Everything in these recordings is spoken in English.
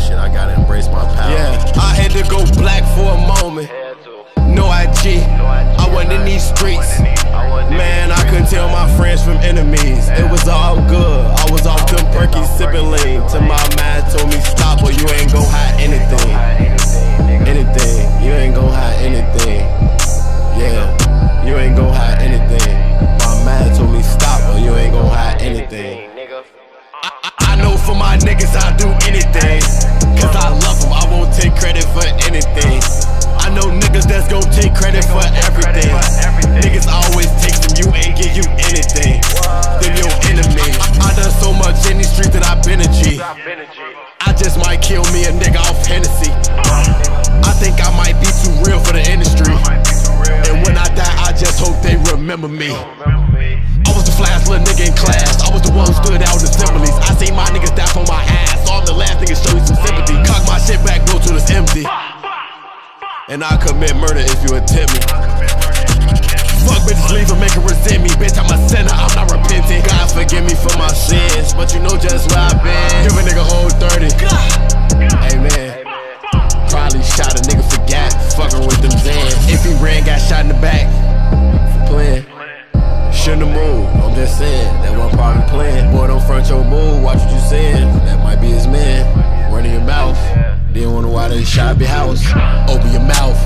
Bullshit. I gotta embrace my power. Yeah, I had to go black for a moment. No IG, I wasn't in these streets. Man, I couldn't tell my friends from enemies. It was all good. I was off them perky sipping lean. Till my mind told me stop, or you ain't gon' hide anything. Anything, you ain't gon' hide anything. Yeah, you ain't gon' hide anything. My mind told me stop, or you ain't gon' hide anything. I, I know for my niggas I do anything. Gon' take credit for everything. Niggas always take from you and give you anything. Then your enemy. I, I done so much in these streets that I've been a G. I just might kill me a nigga off Hennessy. I think I might be too real for the industry. And when I die, I just hope they remember me. I was the flyest little nigga in class. I was the one who stood out in assemblies. I seen my niggas die for my ass. So I'm the last nigga show you some And I commit murder if you attempt me. Fuck bitches, leave her, make her resent me. Bitch, I'm a sinner, I'm not repenting. God forgive me for my sins, but you know just where I've been. Give a nigga whole 30. Amen. Probably shot a nigga for gas, fucking with them Zans. If he ran, got shot in the back for playing. Shouldn't have moved, I'm just saying. That one the plan. Boy, don't front your move, watch what you saying. That might be his man. Mouth. Didn't wonder why they shot your house. Open your mouth.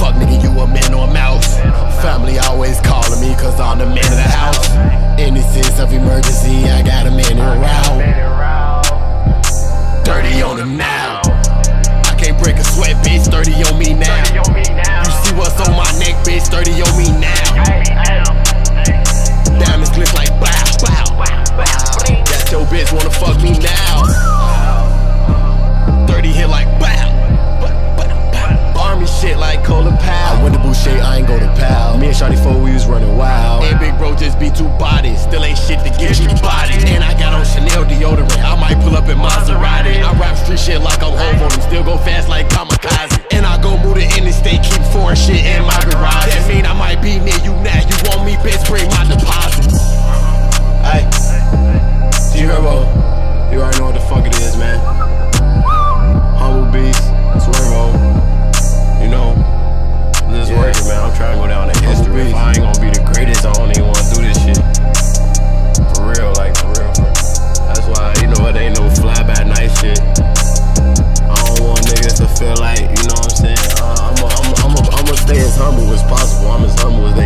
Fuck nigga, you a man or a mouse. Family always calling me cause I'm the man of the house. Any sense of emergency, I got a man around. route. Dirty on him now. I can't break a sweat, bitch. 30 on me now. You see what's on my neck, bitch. 30 on me now. Me 4 we was running wild. And Big Bro just be two bodies. Still ain't shit to get you bodies. And I got on Chanel deodorant. I might pull up in Maserati. I rap street shit like I'm home on them. Still go fast like kamikaze. And I go move the interstate, keep foreign shit in my garage. That mean I might be near you now. You want me, bitch? Bring my If I ain't gonna be the greatest, I don't even wanna do this shit. For real, like, for real. That's why, you know, it ain't no fly by night shit. I don't want niggas to feel like, you know what I'm saying? Uh, I'm gonna stay as humble as possible. I'm as humble as